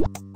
you.